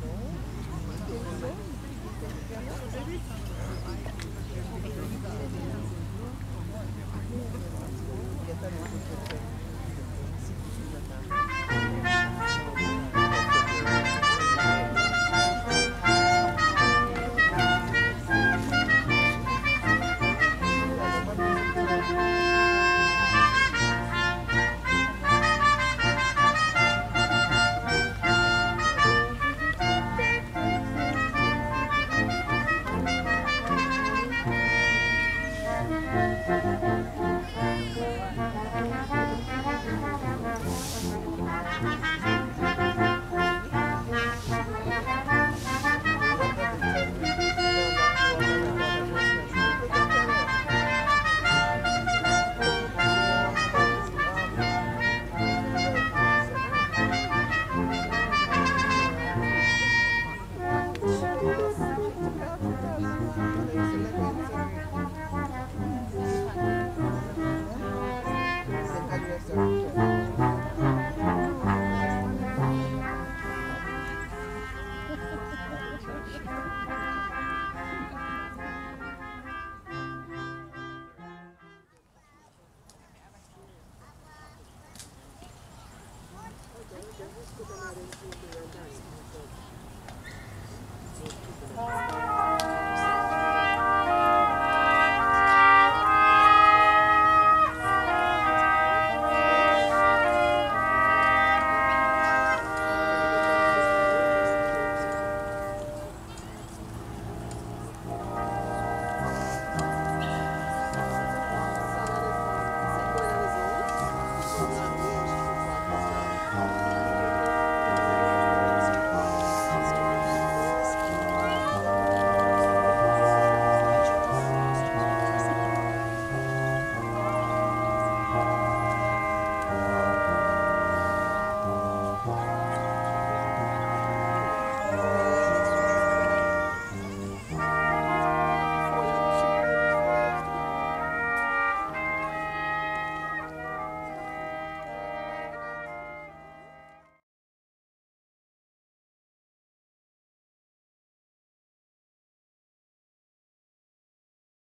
No?